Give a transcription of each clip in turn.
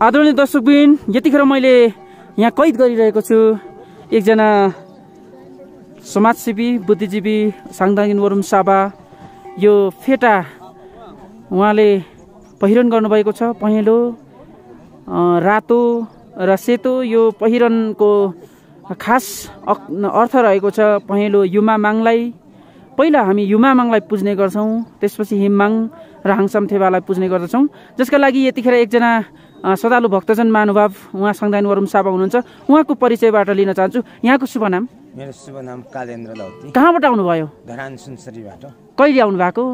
आदरणीय दर्शकबिन यतिखेर मैले यहाँ कैद गरिरहेको छु। एकजना समाजसेवी बुद्धिजीवी साङदाङिन वरुण साबा यो फेटा उहाँले पहिरन गर्नुभएको छ पहेँलो रातो र सेतो। यो पहिरनको खास अर्थ रहेको छ पहेँलो युमा माङलाई। पहिला हामी युमा माङलाई पुज्ने गर्छौँ त्यसपछि हिममाङ र हाङसाम थेवालाई पुज्ने गर्दछौँ। जसका लागि यतिखेर एकजना श्रद्धालु भक्तजन महानुभाव उहाँ सङ्दान वरुण साबा हुनुहुन्छ। उहाँको परिचयबाट लिन चाहन्छु। यहाँको शुभ नाम? मेरो शुभ नाम कालेन्द्र लौती कहाँबाट आउनुभयो? धरान सुनसरीबाट। कहिले आउनु भएको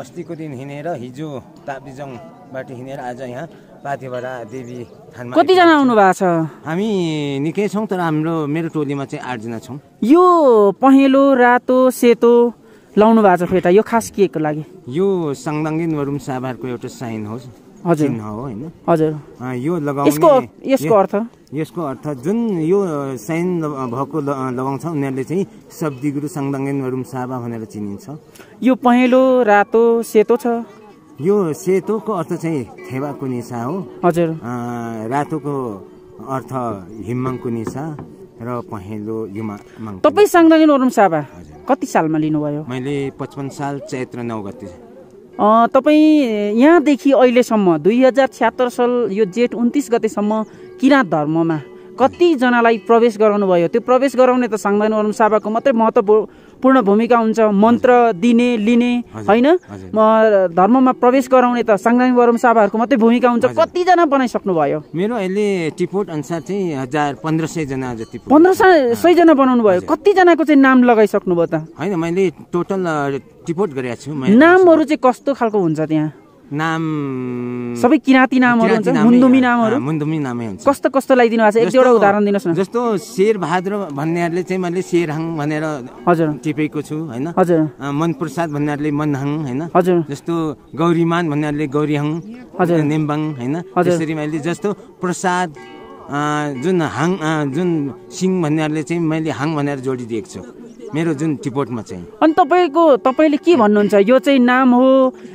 अस्तिको दिन हिँडेर हिजो ताप्लेजङबाट हिँडेर आज यहाँ पाथेभरा देवी थानमा कतिजना आउनु भएको छ? हामी निकै छौँ तर हाम्रो मेरो टोलीमा चाहिँ आठजना छौँ। यो पहेँलो रातो सेतो लाउनु भएको छ फेटा। यो खास के को लागि? यो साङदाङ्गिन वरुम साभारको एउटा साइन हो चिन्ह हो होइन? हजुर। यो यसको यसको अर्थ? यसको अर्थ जुन यो साइन भएको लगाउँछ उनीहरूले चाहिँ शब्दी गुरु साङदाङ्गिन वरुम साभा भनेर चिनिन्छ। यो पहेँलो रातो सेतो छ? यो सेतोको अर्थ चाहिँ थेवाको निशा हो। हजुर। रातोको अर्थ हिम्मङको निशा र पहेँलो युमा तपाईँ साङदाङिन वरुण साबा। कति सालमा लिनुभयो? मैले पचपन्न साल चैत्र नौ गते तपाईँ यहाँदेखि अहिलेसम्म दुई हजार छ्यात्तर साल यो जेठ उन्तिस गतेसम्म किराँत धर्ममा कतिजनालाई प्रवेश गराउनु भयो त्यो प्रवेश गराउने त साङ्दान वरुण साबाको मात्रै महत्त्वपूर्ण भूमिका हुन्छ। मन्त्र दिने लिने होइन? धर्ममा प्रवेश गराउने त साङ्दान वरुण साबाहरूको मात्रै भूमिका हुन्छ। कतिजना बनाइसक्नु भयो मेरो अहिले टिपोट अनुसार चाहिँ हजार पन्ध्र सयजना जति। पन्ध्र सय सयजना बनाउनु भयो कतिजनाको चाहिँ नाम लगाइसक्नु भयो त? होइन मैले टोटल टिपोट गरेको छु। नामहरू चाहिँ कस्तो खालको हुन्छ त्यहाँ? नाम सबै किराँती नामहरू हुन्छ मुन्दुमी नामहरू। मुन्दुमी नामै हुन्छ। कस्तो कस्तो लगाइदिनु भएको छ? एक दुईवटा उदाहरण दिनुहोस् न। जस्तो शेर भाद्र भन्नेहरूले चाहिँ मैले शेरहाङ भनेर हजुर। टिपेको छु होइन? हजुर। मनप्रसाद भन्नेहरूले मनहाङ होइन? हजुर। जस्तो गौरीमान भन्नेहरूले गौरीहाङ हजुर। नेम्बाङ होइन। त्यसरी मैले जस्तो प्रसाद जुन हाङ जुन सिङ भन्नेहरूले चाहिँ मैले हाङ भनेर जोडिदिएको छु। मेरो जुन टिपोटमा चाहिँ। अनि तपाईँको तपाईँले के भन्नुहुन्छ? यो चाहिँ नाम हो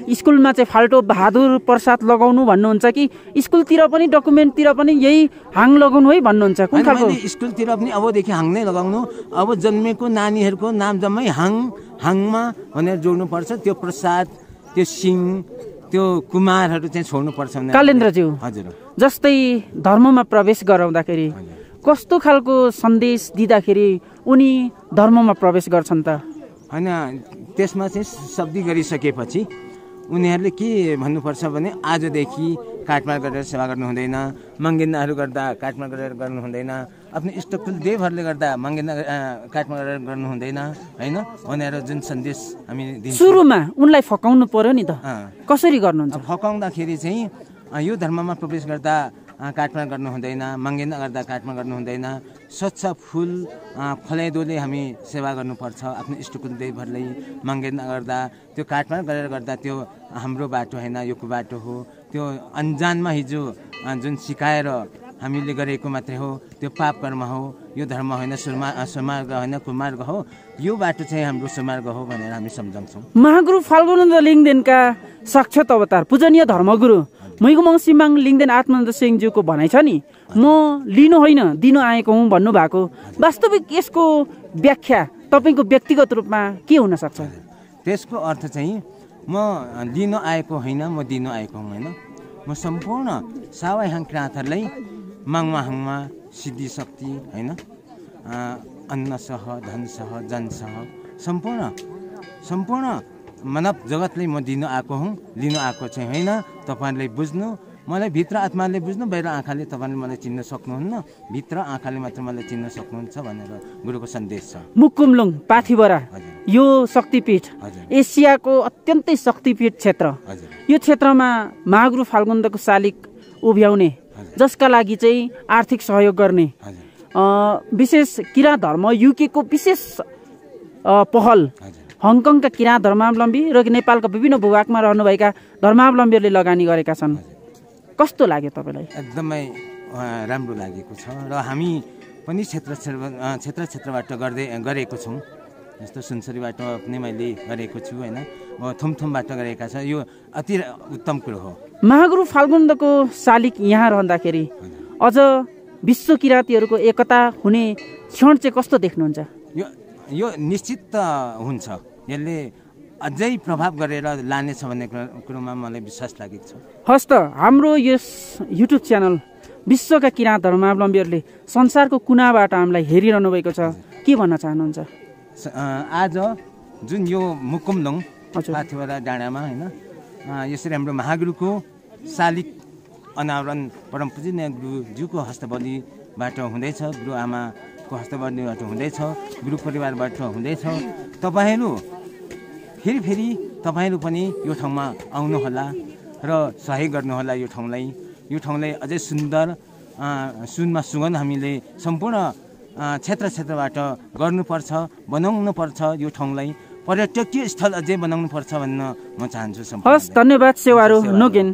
स्कुलमा चाहिँ फाल्टो बहादुर प्रसाद लगाउनु भन्नुहुन्छ कि स्कुलतिर पनि डकुमेन्टतिर पनि यही हाङ लगाउनु है भन्नुहुन्छ? कुन खालको? स्कुलतिर पनि अबदेखि हाङ नै लगाउनु। अब जन्मेको नानीहरूको नाम जम्मै हाङ हाङमा भनेर जोड्नुपर्छ। त्यो प्रसाद त्यो सिङ त्यो कुमारहरू चाहिँ छोड्नुपर्छ कालेन्द्रज्यू हजुर। जस्तै धर्ममा प्रवेश गराउँदाखेरि कस्तो खालको सन्देश दिँदाखेरि उनी धर्ममा प्रवेश गर्छन् त। होइन त्यसमा चाहिँ शब्दी गरिसकेपछि उनीहरूले के भन्नुपर्छ भने आजदेखि काटमार गरेर सेवा गर्नु हुँदैन मङ्गेन्दाहरू गर्दा काटमार गरेर गर्नु हुँदैन आफ्नो इष्टकुल देवहरूले गर्दा मङ्गेन्दा काटमार गरेर गर्नु हुँदैन होइन? भनेर जुन सन्देश हामी दिन्छौँ। सुरुमा उनलाई फकाउनु पर्यो नि त। कसरी गर्नुहुन्छ? फकाउँदाखेरि चाहिँ यो धर्ममा प्रवेश गर्दा अ, काटमार गर्नु हुँदैन मङ्गेन्दा गर्दा काटमार गर्नु हुँदैन। स्वच्छ फुल फलेदोले हामी सेवा गर्नुपर्छ आफ्नो इष्टकुल देवहरूलाई मङ्गेन्दा गर्दा त्यो काटमार गरेर गर्दा त्यो हाम्रो बाटो होइन योको बाटो हो। त्यो अन्जानमा हिजो जुन सिकाएर हामीले गरेको मात्रै हो त्यो पाप कर्म हो यो धर्म होइन सुरमा अ, सुमार्ग होइन कुमार्ग हो यो बाटो चाहिँ हाम्रो सुमार्ग हो भनेर हामी सम्झाउँछौँ महागुरु फाल्गुनन्द लिङदेनका साक्षात अवतार पूजनीय धर्मगुरु। मैगुमङ सिमाङ लिङदेन आत्मानन्द सिंहज्यूको भनाइ छ नि। म लिनु होइन दिनु आएको हुँ भन्नुभएको। वास्तविक यसको व्याख्या तपाईँको व्यक्तिगत रूपमा के हुन सक्छ? त्यसको अर्थ चाहिँ म लिन आएको होइन म दिन आएको हुँ होइन। म सम्पूर्ण सावाई हाङ किराँतहरूलाई माङमा हाङमा सिद्धि शक्ति होइन अन्नसह धनसह जनसह सम्पूर्ण सम्पूर्ण मानव जगतलाई म दिन आएको हुँ लिन आएको चाहिँ होइन। तपाईँहरूले बुझ्नु मलाई भित्र आत्माले बुझ्नु बाहिर आँखाले तपाईँले मलाई चिन्न सक्नुहुन्न। भित्र आँखाले मात्र मलाई चिन्न सक्नुहुन्छ भनेर गुरुको सन्देश छ। मुकुमलुङ हजुर। यो शक्तिपीठ एसियाको अत्यन्तै शक्तिपीठ क्षेत्र। यो क्षेत्रमा महागुरु फाल्गुन्दको शालिक उभ्याउने जसका लागि चाहिँ आर्थिक सहयोग गर्ने विशेष किराँत धर्म युकेको विशेष पहल हङकङका किराँत धर्मावलम्बी र नेपालका विभिन्न भूभागमा रहनुभएका धर्मावलम्बीहरूले लगानी गरेका छन्। कस्तो लाग्यो तपाईँलाई? एकदमै राम्रो लागेको छ र हामी पनि क्षेत्र क्षेत्र क्षेत्रबाट गर्दै गरेको छौँ। जस्तो सुनसरीबाट पनि मैले गरेको छु होइन? थुमथुमबाट गरेका छ। यो अति उत्तम कुरो हो। महागुरु फाल्गुन्दको शालिक यहाँ रहँदाखेरि अझ विश्व किराँतीहरूको एकता हुने क्षण चाहिँ कस्तो देख्नुहुन्छ? यो यो निश्चित हुन्छ। यसले अझै प्रभाव गरेर लानेछ भन्ने कुरा- कुरोमा मलाई विश्वास लागेको छ। हस् त हाम्रो यस युट्युब च्यानल विश्वका किराँत धर्मावलम्बीहरूले संसारको कुनाबाट हामीलाई हेरिरहनु भएको छ। के भन्न चाहनुहुन्छ? आज जुन यो मुकुमलोङ पाथिवरा डाँडामा होइन यसरी हाम्रो महागुरुको शालिक अनावरण परम पूजनीय गुरुज्यूको हस्तबलीबाट हुँदैछ गुरु आमाको हस्तबलीबाट हुँदैछ गुरु परिवारबाट हुँदैछ। तपाईँहरू फेरि फेरि तपाईँहरू पनि यो ठाउँमा आउनुहोला र सहयोग गर्नुहोला यो ठाउँलाई। यो ठाउँलाई अझै सुन्दर सुनमा सुगन्ध हामीले सम्पूर्ण क्षेत्र क्षेत्रबाट गर्नुपर्छ बनाउनुपर्छ यो ठाउँलाई। पर्यटकीय स्थल अझै बनाउनुपर्छ भन्न म चाहन्छु। हस् धन्यवाद सेवारो नोगेन